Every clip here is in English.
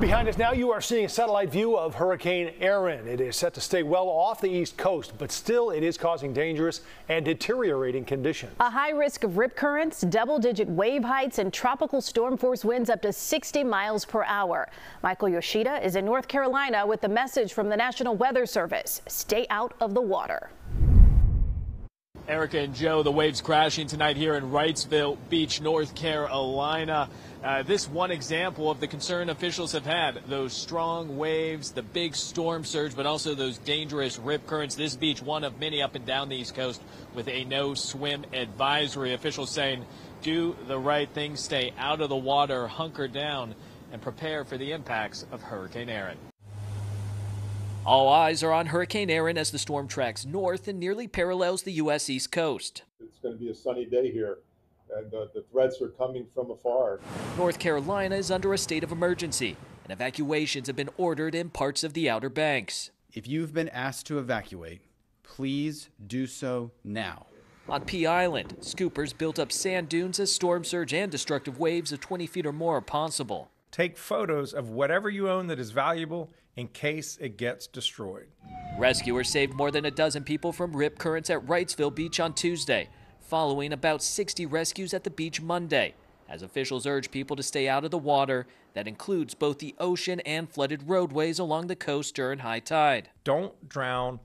Behind us now, you are seeing a satellite view of Hurricane Erin. It is set to stay well off the east coast, but still it is causing dangerous and deteriorating conditions. A high risk of rip currents, double digit wave heights, and tropical storm force winds up to 60 miles per hour. Michael Yoshida is in North Carolina with the message from the National Weather Service stay out of the water. Erica and Joe, the waves crashing tonight here in Wrightsville Beach, North Carolina. Uh, this one example of the concern officials have had those strong waves, the big storm surge, but also those dangerous rip currents. This beach, one of many up and down the East Coast, with a no swim advisory. Officials saying do the right thing, stay out of the water, hunker down, and prepare for the impacts of Hurricane Erin. All eyes are on Hurricane Erin as the storm tracks north and nearly parallels the U.S. East Coast. It's going to be a sunny day here, and uh, the threats are coming from afar. North Carolina is under a state of emergency, and evacuations have been ordered in parts of the Outer Banks. If you've been asked to evacuate, please do so now. On Pea Island, scoopers built up sand dunes as storm surge and destructive waves of 20 feet or more are possible. Take photos of whatever you own that is valuable in case it gets destroyed. Rescuers saved more than a dozen people from rip currents at Wrightsville Beach on Tuesday, following about 60 rescues at the beach Monday, as officials urge people to stay out of the water. That includes both the ocean and flooded roadways along the coast during high tide. Don't drown,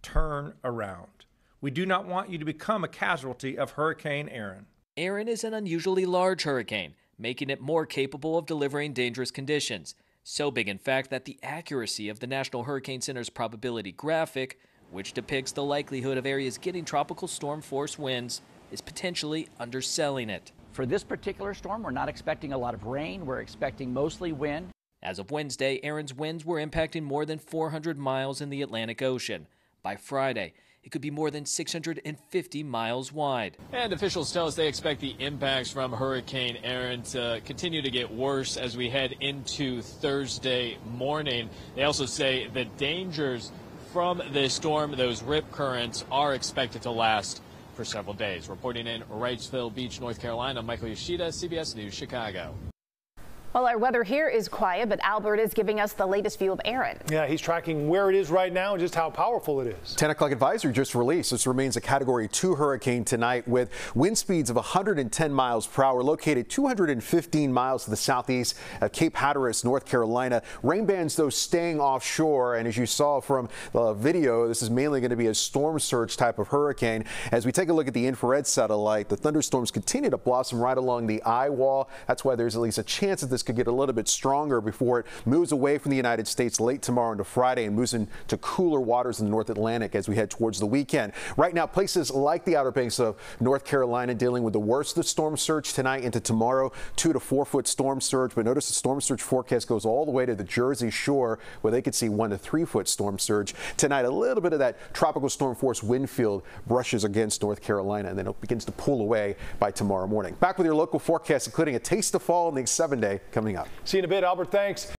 turn around. We do not want you to become a casualty of Hurricane Erin. Erin is an unusually large hurricane, making it more capable of delivering dangerous conditions. So big, in fact, that the accuracy of the National Hurricane Center's probability graphic, which depicts the likelihood of areas getting tropical storm force winds, is potentially underselling it. For this particular storm, we're not expecting a lot of rain. We're expecting mostly wind. As of Wednesday, Erin's winds were impacting more than 400 miles in the Atlantic Ocean. By Friday, it could be more than 650 miles wide. And officials tell us they expect the impacts from Hurricane Erin to continue to get worse as we head into Thursday morning. They also say the dangers from this storm, those rip currents, are expected to last for several days. Reporting in Wrightsville Beach, North Carolina, Michael Yoshida, CBS News, Chicago. Well, our weather here is quiet, but Albert is giving us the latest view of Erin. Yeah, he's tracking where it is right now and just how powerful it is. 10 o'clock advisory just released. This remains a Category 2 hurricane tonight with wind speeds of 110 miles per hour, located 215 miles to the southeast of Cape Hatteras, North Carolina. Rain bands, though, staying offshore. And as you saw from the video, this is mainly going to be a storm surge type of hurricane. As we take a look at the infrared satellite, the thunderstorms continue to blossom right along the eye wall. That's why there's at least a chance that this could get a little bit stronger before it moves away from the United States late tomorrow into Friday and moves into cooler waters in the North Atlantic as we head towards the weekend. Right now, places like the Outer Banks of North Carolina dealing with the worst of the storm surge tonight into tomorrow, two to four foot storm surge. But notice the storm surge forecast goes all the way to the Jersey Shore where they could see one to three foot storm surge. Tonight, a little bit of that tropical storm force wind field brushes against North Carolina and then it begins to pull away by tomorrow morning. Back with your local forecast, including a taste of fall in the seven day coming up. See you in a bit, Albert. Thanks.